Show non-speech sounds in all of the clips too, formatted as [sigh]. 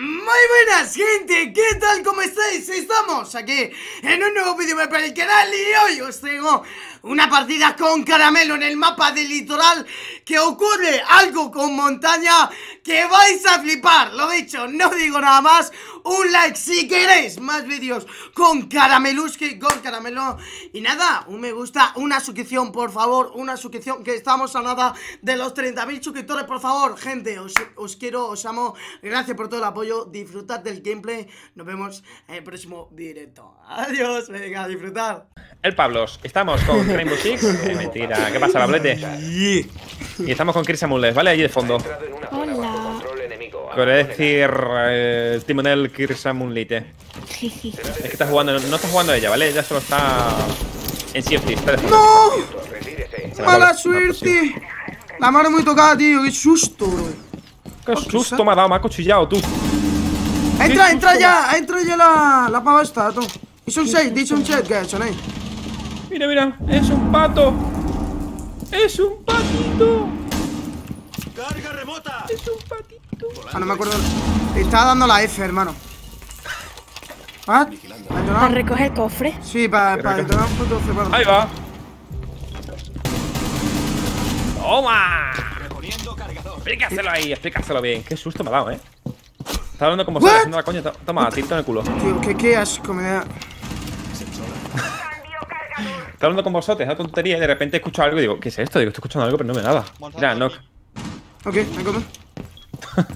Mm. Muy buenas gente, ¿qué tal? ¿Cómo estáis? Estamos aquí en un nuevo vídeo para el canal y hoy os traigo una partida con caramelo en el mapa del litoral que ocurre algo con montaña que vais a flipar, lo dicho, no digo nada más, un like si queréis más vídeos con carameluski, con caramelo y nada, un me gusta, una suscripción por favor, una suscripción que estamos a nada de los 30.000 suscriptores por favor, gente, os, os quiero, os amo, gracias por todo el apoyo, disfrutad del gameplay, nos vemos en el próximo directo, adiós, venga, a disfrutar. El Pablos, estamos con [laughs] Rainbow Six. Eh, mentira, ¿qué pasa, Pablete? Y estamos con Chris Amules, ¿vale? Allí de fondo. Hola. Quiero decir eh, el timonel Chris Amulite. Es que está jugando, no está jugando ella, ¿vale? Ella solo está en está de fondo. ¡No! ¡Mala suerte! La mano muy tocada, tío, qué susto, bro. Qué susto me ha dado, me ha cuchillado tú. Entra, entra ya, entra ya la, la pava esta, tú. Y son seis, dice un chat que son ahí. Mira, mira, es un pato. Es un patito. ¡Carga remota! Es un patito. Ah, no me acuerdo. Estaba dando la F, hermano. ¿Ah? ¿Para Para recoger el cofre. Sí, para pa detonar un puto cepado. Ahí va. ¡Toma! Explícaselo ahí, explícaselo bien. Qué susto me ha dado, eh. Está hablando como vosotros, What? haciendo la coña. To- Toma, tirito en el culo. Tío, qué, qué asco me da. Está hablando con vosotros, es una tontería y de repente escucho algo y digo, ¿qué es esto? Digo, estoy escuchando algo, pero no me nada. Mira, no. Ok, me come. [laughs]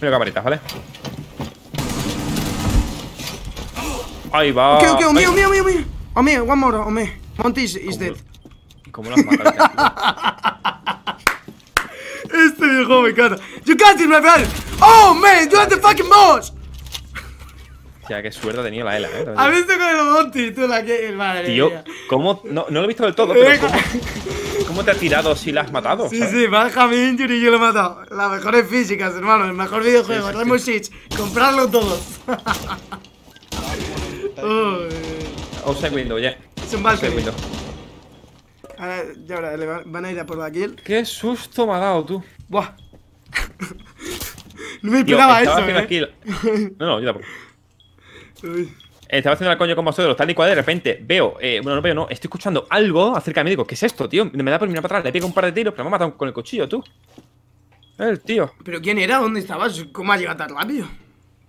Mira camaritas, ¿vale? Ahí va. Ok, ok, oh, mío, mío, mío. Oh, mío, one more, oh, mío. Monty is, is dead. ¿Cómo lo has matado? [laughs] Este viejo me encanta. You can't my friend. Oh, man, you are the fucking boss. Hostia, qué suerte ha tenido la Ela, eh. ¿Has visto con el Monty? Tú la que. Madre Tío, mía. ¿cómo? No, no lo he visto del todo, pero ¿cómo, [laughs] cómo te ha tirado si la has matado? Sí, ¿sabes? sí, Benjamin Injury y yo lo he matado. Las mejores físicas, hermano. El mejor videojuego. Sí, sí, Rainbow Six. Comprarlo todos. [laughs] Uy, Outside window, ya. es un window. Ahora, ya ahora, le van a ir a por aquí. Qué susto me ha dado, tú. Buah. [laughs] no me Tío, esperaba estaba eso, eh. aquí. la- No, no, yo tampoco. [laughs] Uy. Estaba haciendo la coña con vosotros, tal y cual, de repente veo, eh, bueno, no veo, no, estoy escuchando algo acerca de mí. Digo, ¿qué es esto, tío? Me da por mirar para atrás, le pego un par de tiros, pero me ha matado con el cuchillo, tú. El tío. ¿Pero quién era? ¿Dónde estabas? ¿Cómo ha llegado tan rápido?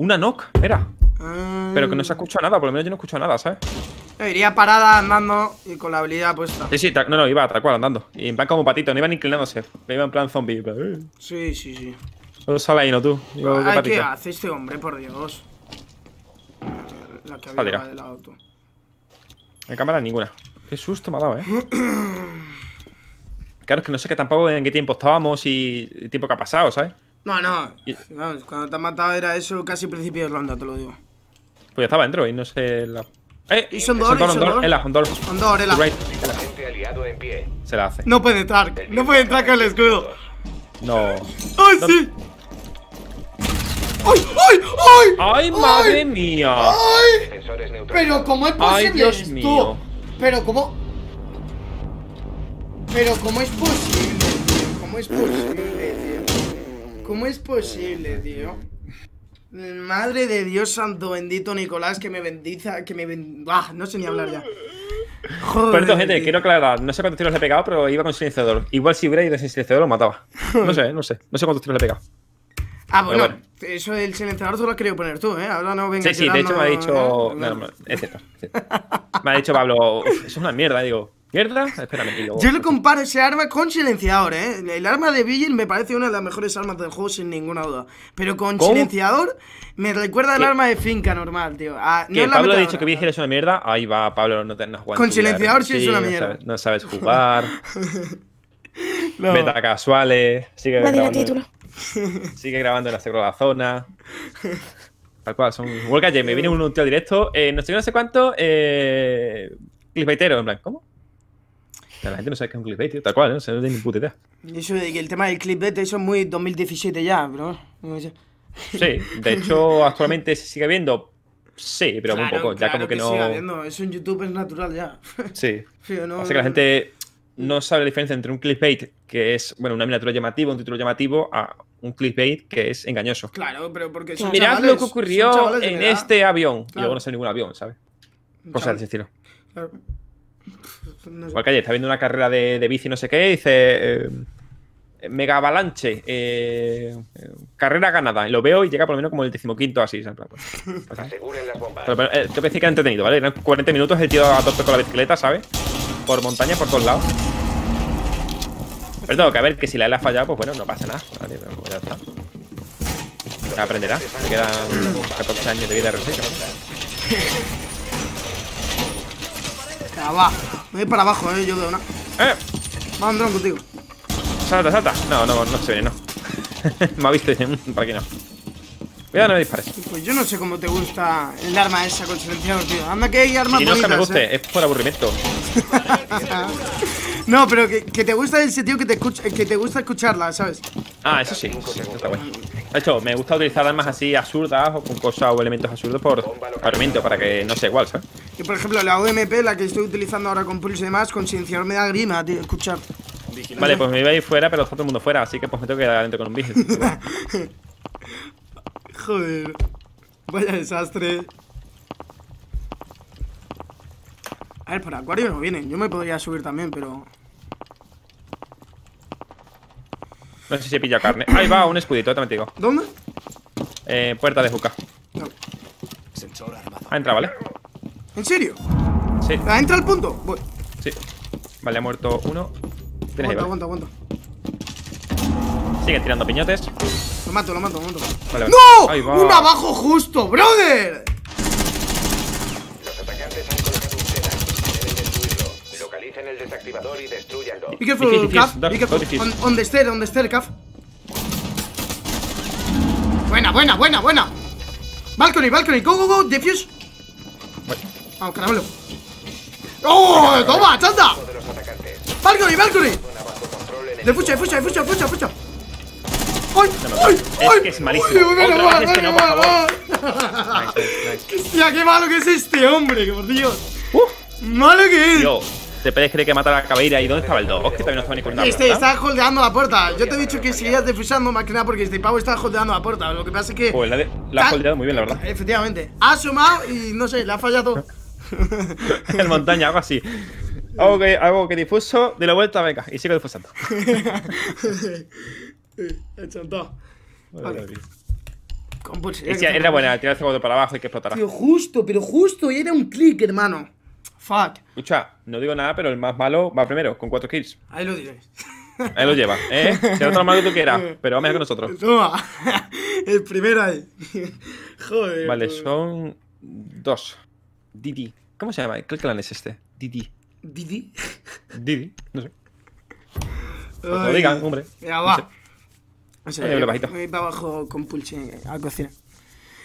Una knock, era. Ah, Pero que no se ha escuchado nada, por lo menos yo no he escuchado nada, ¿sabes? yo iría parada andando y con la habilidad puesta. Sí, sí, no, no, iba tal cual andando. Y en plan como patito, no iban inclinándose. Iba en plan zombie. eh. Sí, sí, sí. Solo sale ahí, no tú. Qué Ay, ¿qué hace este hombre, por Dios? La que había del auto. En cámara ninguna. Qué susto me ha dado, eh. [clears throat] Claro, es que no sé que tampoco en qué tiempo estábamos y el tiempo que ha pasado, ¿sabes? No, no. Vamos, cuando te han matado era eso casi principio de ronda, te lo digo. Pues ya estaba dentro y no sé la. ¡Eh! Y son dos, son dos. Ela, son dos. Con dos, aliado en pie. Se la hace. No puede entrar. No puede entrar con el escudo. No. ¡Ay, sí! ¡Ay, ay, ay! ¡Ay, madre mía! ¡Ay! Pero ¿cómo es Ay, posible Dios esto? mío. Pero ¿cómo? Pero ¿cómo es posible? ¿Cómo es posible? ¿Cómo es posible, tío? Madre de Dios santo bendito Nicolás que me bendiza, que me ben... Ah, no sé ni hablar ya. Joder, Por cierto, gente, tío. quiero aclarar. No sé cuántos tiros le he pegado, pero iba con silenciador. Igual si hubiera ido sin silenciador lo mataba. No sé, no sé. No sé cuántos tiros le he pegado. Ah, bueno, eso del silenciador tú lo has querido poner tú, ¿eh? Ahora no vengas Sí, sí, de hecho me ha dicho. No, no, es cierto. es cierto. Me ha dicho Pablo, "Uf, eso es una mierda. Digo, ¿mierda? Espérame. Luego- Yo le comparo ese arma con silenciador, ¿eh? El arma de Vigil me parece una de las mejores armas del juego, sin ninguna duda. Pero con ¿Cómo? silenciador me recuerda al arma de finca normal, tío. Ah, no la Pablo ha dicho que. Vigil es una mierda. Ahí va, Pablo, no te no juegas Con silenciador sí es una no mierda. sabes- no sabes jugar. [laughs] No. Meta casuales. Sigue Nadie grabando, título. [laughs] sigue grabando en la segunda zona. Tal cual, son. World me viene un tío directo. Eh, no sé, no sé cuánto. Eh. Clickbaitero, en plan, ¿cómo? La gente no sabe qué es un clickbait, tío. Tal cual, ¿no? Se no tiene ni puta idea. Y Eso de que el tema del clipbait, eso es muy 2017 ya, sé. Sí, de [laughs] hecho, actualmente se sigue viendo. Sí, pero muy Claro, poco. Ya claro como que, no. siga habiendo, Eso en YouTube es natural ya. [laughs] Sí. Sí, no- Así que la gente no sabe la diferencia entre un clickbait, que es, bueno, una miniatura llamativa, un título llamativo, a un clickbait que es engañoso. Claro, pero porque son Mirad chavales, lo que ocurrió en este avión. Y Claro. luego no sé ningún avión, ¿sabes? Cosas de ese estilo. Claro. No sé. Igual que ayer está viendo una carrera de, de bici, no sé qué, y dice. eh, Mega Avalanche, eh, eh, carrera ganada. Y lo veo y llega por lo menos como el decimoquinto así. ¿sabes? Pues, [laughs] pues. Aseguren las bombas. Pero, pero, eh, tengo que decir que era entretenido, ¿vale? Eran 40 minutos el tío a tope con la bicicleta, ¿sabes? Por montaña, por todos lados. Pero tengo que ver que si la él ha fallado, pues bueno, no pasa nada. Vale, pero pues ya está. Ya aprenderá. Le quedan 14 años de vida de [laughs] R6, ¿no? Ya, va. Me voy para abajo, eh, yo de una. ¡Eh! Dron contigo. ¡Salta, salta! No, no, no se viene, no. [laughs] me ha visto "Mm, ¿para qué no? Cuidado, no me dispares. Pues yo no sé cómo te gusta el arma esa con silenciador, tío. Anda que hay armas Y no es que me bonitas, guste, eh. es por aburrimiento. [laughs] No, pero que, que te gusta ese tío que te, escucha, que te gusta escucharla, ¿sabes? Ah, eso sí, sí, eso está bueno. De hecho, me gusta utilizar armas así absurdas o con cosas o elementos absurdos por aburrimiento, para que no sea igual, ¿sabes? Y por ejemplo, la OMP, la que estoy utilizando ahora con Pulse y demás, con silenciador me da grima, tío, escuchar. Vale, pues me iba a ir fuera, pero está todo el mundo fuera, así que pues me tengo que quedar adentro con un vigil. [laughs] Joder. Vaya desastre. A ver, por acuario no vienen. Yo me podría subir también, pero. No sé si he pillado carne. Ahí va, un escudito, también te digo. ¿Dónde? Eh, puerta de juca. No. Ha entrado, ¿vale? ¿En serio? Sí, ¿Ah, ¿Entra al punto? Voy. sí. Vale, ha muerto uno. Tienes Aguanta, aguanta, aguanta. Sigue tirando piñotes. Lo mato, lo mato, lo mato. Vale, vale. ¡No! Ahí va. ¡Un abajo justo, brother! Los atacantes han colocado un SEDA. Deben destruirlo. Localicen el desactivador y destruyanlo. Be careful, Caf. Be careful. On, on the stair, on the stair, Caf. Buena, buena, buena, buena. Balcony, balcony, go, go, go, defuse. Vamos, caramelo. ¡Oh! ¡Toma, chanda! Control enemigo. Defucha, defucha, defucha, defucha, defucha. ¡Ay! ¡Ay! Es ¡Ay! que es malísimo. ¡Ay, menos mal, este no, menos mal! [laughs] Hostia, qué malo que es este hombre, por Dios. ¡Uf! Malo que es. Tío, ¿te puedes creer que mata a la cabeira? ¿Y dónde estaba el 2? Que todavía no estaba ni con nada. Este está holdeando la puerta. Yo te he dicho que siguieras defusando más que nada porque este pavo está holdeando la puerta. Lo que pasa es que. Pues la, la ha holdeado muy bien, la verdad. Efectivamente. Ha asomado y no sé, le ha fallado. [laughs] [laughs] El montaña, algo así. Algo que, algo que difuso, de la vuelta, venga, y sigo difusando. He chantado. Vale. Y si era buena, tirar el segundo para abajo y que explotará. Tío, justo, pero justo. Y era un click, hermano. Fuck. Escucha, no digo nada, pero el más malo va primero, con 4 kills. Ahí lo diréis. Ahí lo lleva, ¿eh? Será otro malo que tú quieras, [laughs] pero va mejor que nosotros. Toma. [laughs] El primero ahí. Joder. Vale, joder. son dos. Didi. ¿Cómo se llama? ¿Qué clan es este? Didi. Didi. Didi, no sé. Pues Ay. lo digan, hombre. Ya No va. sé. O sea, Oye, bajito. me voy para abajo con pulse a cocina.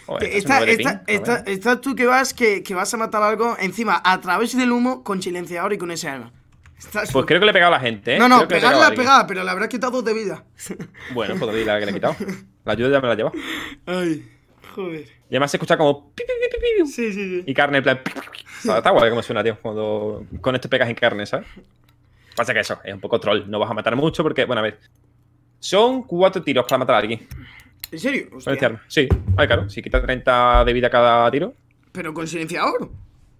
Joder, Que esto es un Está, doble está, ping, está, joder. está tú que vas que, que vas a matar algo encima a través del humo con silenciador y con ese arma. Estás- Pues creo que le he pegado a la gente, ¿eh? no, no, Creo que le he pegado pegarle a la alguien. pegada, pero le habrá quitado de vida. [laughs] Bueno, pues la que le he quitado. La ayuda ya me la lleva. Ay, joder. Y además se escucha como. Sí, sí, sí. Y carne en plan. Está, está guay como suena, tío. Cuando con esto pegas en carne, ¿sabes? Pasa que eso, es un poco troll. No vas a matar mucho porque, bueno, a ver. Son cuatro tiros para matar a alguien. ¿En serio? Hostia. este. Sí, ay, claro. Si quita 30 de vida cada tiro. Pero con silenciador.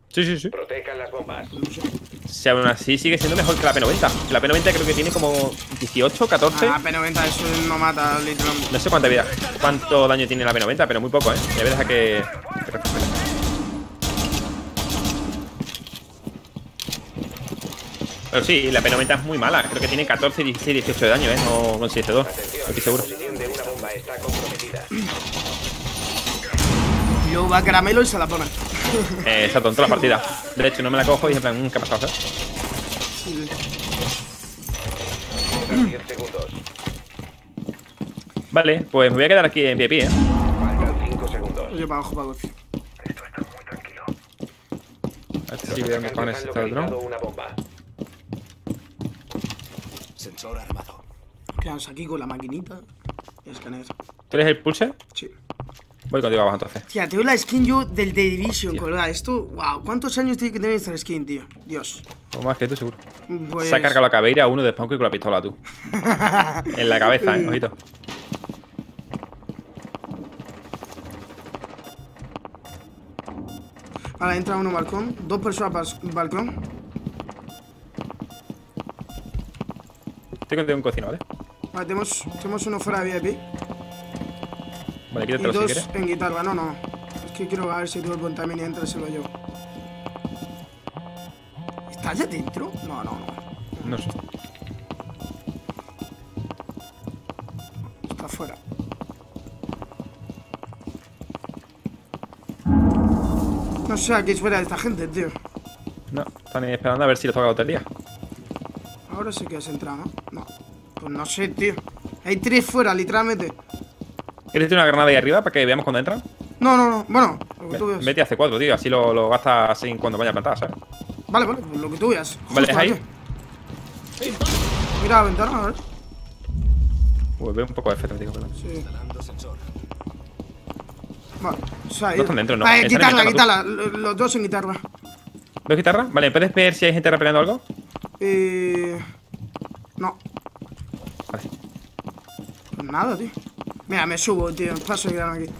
Sí, sí, sí. Protejan las bombas. Si aún así sigue siendo mejor que la P90. La P90 creo que tiene como 18, 14. Ah, P90, eso no mata, literalmente. No sé cuánta vida, cuánto daño tiene la P90, pero muy poco, ¿eh? Ya verás a que. Pero sí, la P90 es muy mala. Creo que tiene 14, 16, 18 de daño, ¿eh? No, no 7, 2. Atención, Estoy la seguro. posición de una bomba está comprometida. Y luego va caramelo y se la pone. Eh, exacto, en todas las partidas. De hecho, no me la cojo y en plan, mm, ¿qué ha pasado? ¿sabes? Quedan 10 segundos. Vale, pues me voy a quedar aquí en VIP, ¿eh? Faltan 5 segundos. Yo para abajo, para cocina. A ver Los si veo dónde atacantes cojones han está el localizado dron. una bomba sensor armado. Quedamos aquí con la maquinita y escanear. ¿Tú eres el pulse? Sí. Voy contigo abajo entonces. Tía, tengo la skin yo del The Division, colega. Esto, wow, ¿cuántos años tiene que tener esta skin, tío? Dios. O más que tú, seguro. Pues... Se ha cargado la cabeira uno de Spawn con la pistola, tú. [laughs] en la cabeza, ¿eh? ojito. Vale, entra uno balcón. Dos personas balcón. Estoy contigo en cocina, ¿vale? Vale, tenemos, tenemos uno fuera de VIP. Vale, Y quítatelo si dos quieres. en guitarra. No, no. Es que quiero ver si tú el también y entra y se lo llevo. ¿Está allá dentro? No, no, no. No sé. Está afuera. No sé a qué espera esta gente, tío. No, están ahí esperando a ver si les toca la lotería. Ahora sí que has entrado, ¿no? No. Pues no sé, tío. Hay tres fuera, literalmente. ¿Quieres tirar una granada ahí arriba para que veamos cuando entran? No, no, no. Bueno, lo que tú veas. Vete a C4, tío. Así lo, lo gastas sin cuando vaya a plantar, ¿sabes? Vale, vale, pues lo que tú veas. Vale, ¿es ahí? Mira la ventana, a ver. Pues veo un poco de efecto, tío. pero- Sí. Vale, se ha No están dentro, no. Vale, Están guitarra, guitarra, guitarra. Lo- Los dos en guitarra. ¿Ves guitarra? Vale, ¿puedes ver si hay gente repeleando algo? Eh. No, Vale. pues nada, tío. Mira, me subo, tío. Paso de gran aquí.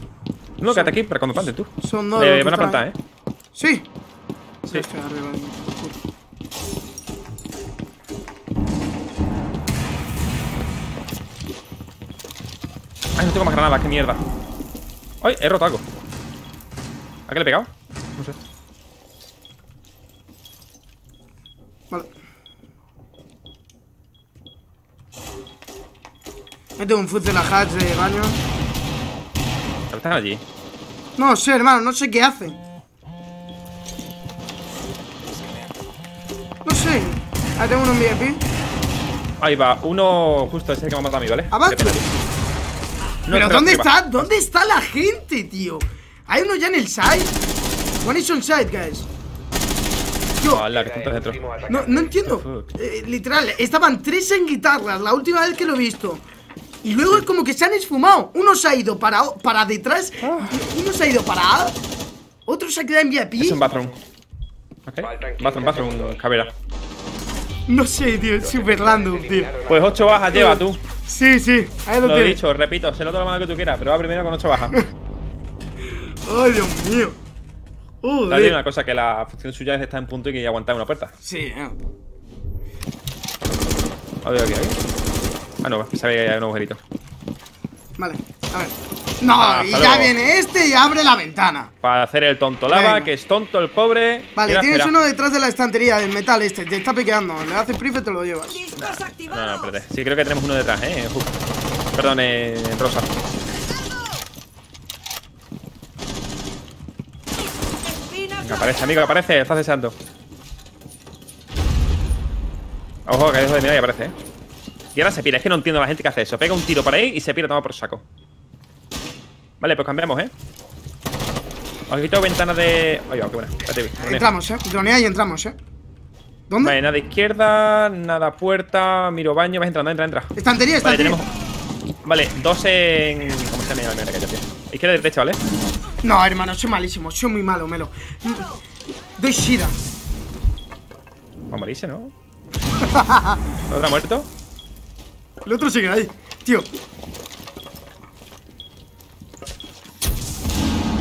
No, quédate aquí para cuando planten tú. Son dos. Eh, van a plantar. ¿eh? Sí. Sí. Estoy arriba. Ay, no tengo más granadas, qué mierda. Ay, he roto algo. ¿A qué le he pegado? No sé. Mete un fuzz de la hatch de baño. Están allí. No sé, hermano, no sé qué hace. No sé. Ahí tengo uno en VIP. Ahí va, uno justo ese que me ha matado a mí, ¿vale? Abajo. No, Pero ¿dónde está? ¿Dónde está la gente, tío? Hay uno ya en el side. One is on side, guys. Que dentro. Último no, no entiendo. Eh, literal, estaban tres en guitarras la última vez que lo he visto. Y luego es como que se han esfumado. Uno se ha ido para, para detrás. y Uno se ha ido para A. Otro se ha quedado en VIP. Es un bathroom. Ok. Faltan 15 Bathroom, bathroom. Javera. No sé, tío. Es super random, tío. Pues 8 bajas lleva tú. Sí, sí. Ahí lo Lo he dicho, repito, se lo la mano que tú quieras, pero va primero con 8 bajas. [laughs] Ay, Dios mío. Dale Joder. una cosa, que la función suya es estar en punto y que aguantar una puerta. Sí, eh. A ver, aquí, aquí. Ah, no, que había un agujerito. Vale, a ver. No, Ah, y ya luego. viene este y abre la ventana. Para hacer el tonto lava, Venga. que es tonto el pobre. Vale, tienes espera. uno detrás de la estantería del metal este. Te está piqueando. Le haces prive y te lo llevas. No, no, espérate. Sí, creo que tenemos uno detrás, eh. Uf. Perdón, eh, Rosa. Venga, aparece, amigo, aparece. Estás deseando. Ojo, que dejo de mirar y aparece, eh. Y ahora se pira. Es que no entiendo a la gente que hace eso. Pega un tiro por ahí y se pira, toma por saco. Vale, pues cambiamos, eh. Os quito ventana de. Ay, va, qué buena. Espérate. Entramos, eh. Dronea y entramos, eh. ¿Dónde? Vale, nada izquierda, nada puerta, miro baño, vas entrando, entra, entra. Estantería, Vale, estantería. tenemos. Vale, dos en. ¿Cómo se llama? Mira, cállate. Izquierda y derecha, ¿vale? No, hermano, soy malísimo. Soy muy malo, Melo. Doy Shida. Va a morirse, ¿no? [laughs] ¿Otro ha muerto? El otro sigue ahí. Tío.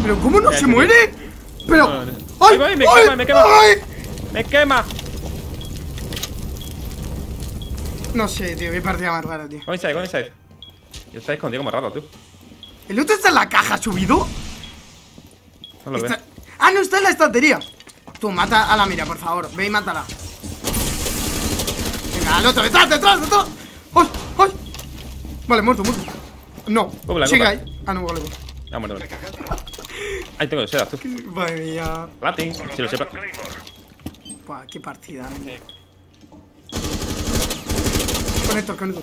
¿Pero cómo no se muere? Pero. No, no. ¡Ay! Voy, me ¡Ay! quema, me quema. ¡Ay! ¡Me quema! No sé, tío. Qué partida más rara, tío. Go inside, go inside. Yo está escondido como raro, tú. ¿El otro está en la caja subido? No lo. Está- Ah, no, está en la estantería. Tú, mata a la mira, por favor. Ve y mátala. Venga, al otro, detrás, detrás, detrás. Vale, muerto, muerto. No, Cópula, sigue cópula. ahí. Ah, no, vale, vale. Ah, muerto, muerto. Ahí tengo sedas, tú. Madre mía. Latin, si lo sepa. Buah, qué partida. Conecto, conecto.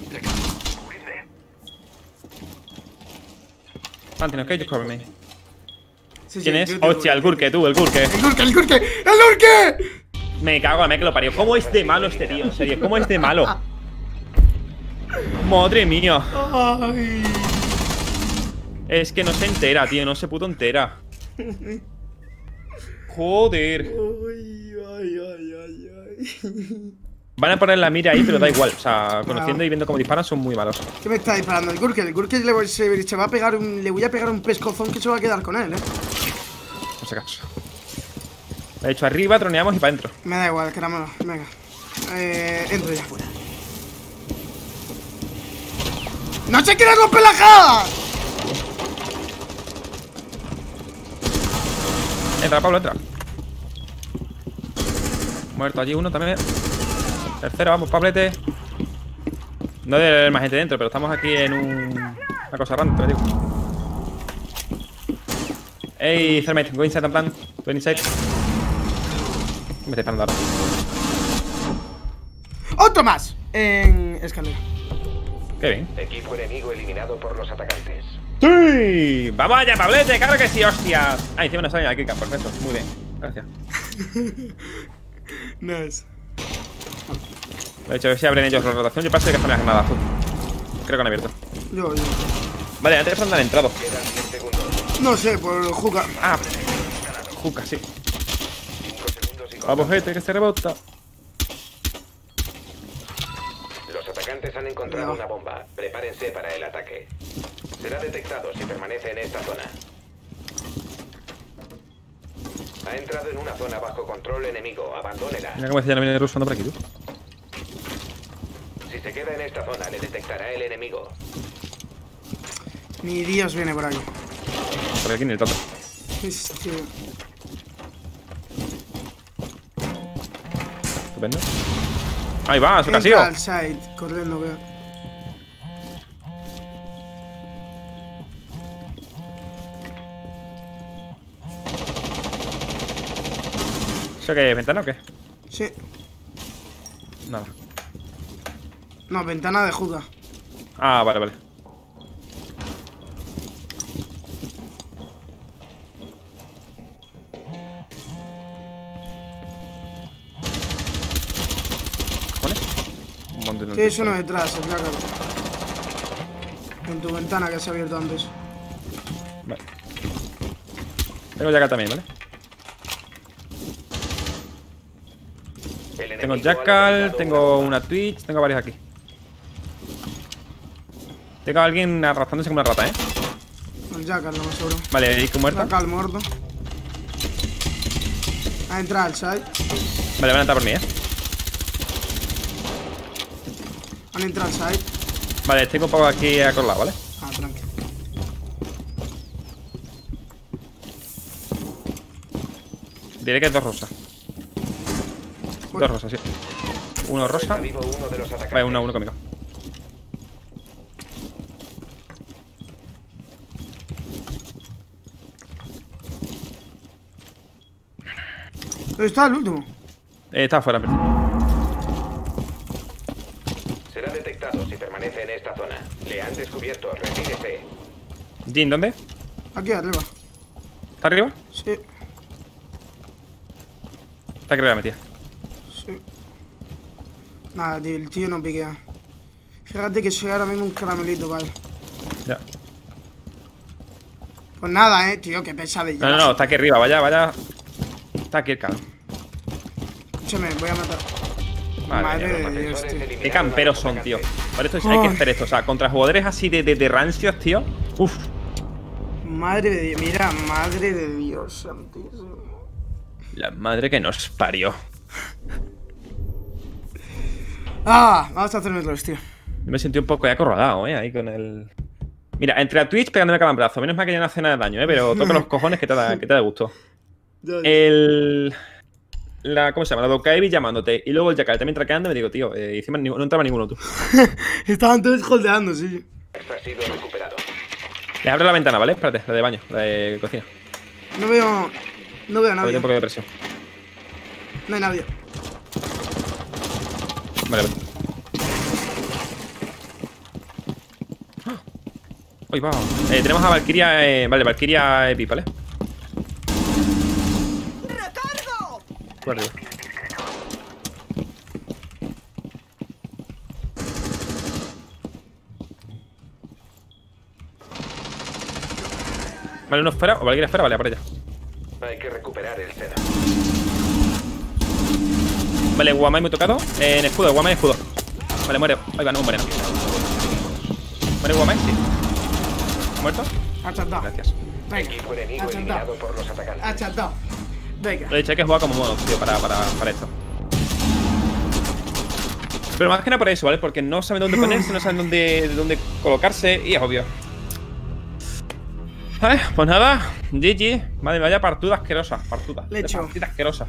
Latin, ok, just cover me. Sí, sí, ¿Quién es? Hostia, el Gurke, tú, el Gurke. ¡El Gurke, el Gurke! ¡El Gurke! Me cago en la que lo parió. ¿Cómo es de malo este tío? En serio, ¿cómo es de malo? Madre mía. Ay. Es que no se entera, tío. No se puto entera. Joder. Ay, ay, ay, ay, ay. Van a poner la mira ahí, pero da igual. O sea, conociendo y viendo cómo disparan, son muy malos. ¿Qué me está disparando? El Gurke, el Gurke le, voy- se, se va a pegar un, le voy a pegar un pescozón que se va a quedar con él, eh. Por si acaso. De hecho, arriba troneamos y para adentro. Me da igual, caramelo. Venga. Eh, entro ya. ¡No se quiere romper la caja! Entra, Pablo, entra. Muerto allí uno también. Tercero, vamos, Pablete. No debe haber más gente dentro, pero estamos aquí en un... una cosa random, te lo digo. Ey, Thermite, go inside and plan. Go inside. Me estoy parando ahora. ¡Otro más! En escalera. Qué bien. Equipo enemigo eliminado por los atacantes. ¡Sí! ¡Vamos allá, Pablete! ¡Claro que sí, hostias! Ah, encima nos sale aquí, perfecto. Muy bien. Gracias. [laughs] Nice. De hecho, a ver si abren ellos la rotación. Yo parece que están en la granada azul. Creo que han abierto. Yo, yo. Vale, antes han entrado. Quedan 10 segundos. No sé, por jugar. Ah, Juca, sí. 5 segundos y Vamos, gente, que se rebota. Atacantes han encontrado No. una bomba. Prepárense para el ataque. Será detectado si permanece en esta zona. Ha entrado en una zona bajo control enemigo. Abandónela. Mira cómo decía la viene ruso ando por aquí, tú. Si se queda en esta zona, le detectará el enemigo. Ni Dios viene por aquí. Por aquí ni el toque. Hostia. Estupendo. Ahí va, su casillo. al side, corriendo, veo. ¿Eso qué es? ¿Ventana o qué? Sí. Nada. No, ventana de Juda. Ah, vale, vale. Un montón de Sí, es uno detrás, el claro. En tu ventana que se ha abierto antes. Vale. Tengo acá también, ¿vale? Tengo Jackal, tengo una Twitch, tengo varios aquí. Tengo a alguien arrastrándose como una rata, ¿eh? El Jackal, no me seguro. Vale, Ico muerta. Jackal muerto. Ha entrado al side. Vale, van a entrar por mí, ¿eh? Han entrado al side. Vale, tengo un poco aquí acorralado, ¿vale? Ah, tranqui. Diré que es dos rosas. Dos rosas, sí. Uno rosa. Vivo uno de los atacantes. Vale, uno, uno conmigo. ¿Dónde está el último? Eh, está afuera, pero. Será detectado si permanece en esta zona. Le han descubierto. Retírese. Jin, ¿dónde? Aquí arriba. ¿Está arriba? Sí, Está aquí arriba metida. sí. Nada, tío, el tío no piquea. Fíjate que soy ahora mismo un caramelito, vale. Ya. Pues nada, eh, tío, qué pesadilla. No, no, no, está aquí arriba, vaya, vaya. Está aquí el cabrón. Escúchame, voy a matar. Madre de. Dios, tío. Qué camperos son, tío. Por esto hay que hacer esto. O sea, contra jugadores así de, de, de rancios, tío. Uf. Madre de Dios, mira, madre de Dios santísimo. La madre que nos parió. Ah, vamos a hacer otros, tío. Yo me sentí un poco ya acorralado, eh, ahí con el. Mira, entre a Twitch pegándome calambrazo. Menos mal que ya no hace nada de daño, eh, pero toca los [laughs] cojones que te da, que te da gusto. El. La, ¿Cómo se llama? La Dokaevi llamándote. Y luego el Jackal también traqueando. Me digo, tío, eh, encima ni- no entraba ninguno tú. [laughs] Estaban todos holdeando, sí. Ha sido recuperado. Le abro la ventana, ¿vale? Espérate, la de baño, la de cocina. No veo. No veo a nadie. tengo un poco de presión. No hay nadie. Vale, vale. ¡Ah! Uy, va. Eh, tenemos a Valkyria. Eh, vale, Valkyria Epi, ¿vale? Vale, uno fuera o Valkyria fuera, vale, para allá. Hay que recuperar el SEDA. Vale, Guamai muy tocado. Eh, en escudo, Guamai escudo. Vale, muere. Ahí va, no, muere, no. ¿Muere Guamai? Sí. ¿Muerto? Ha chantado. Gracias. Venga, Equipo enemigo ha chantado. eliminado por los atacantes. Ha chantado. Venga. Lo he que jugar como mono, tío, para, para, para esto. Pero más que nada por eso, ¿vale? Porque no saben dónde ponerse, no saben dónde, dónde colocarse y es obvio. Eh, pues nada, GG. Madre, vaya partida asquerosa. Partuda. Le. Partida asquerosa.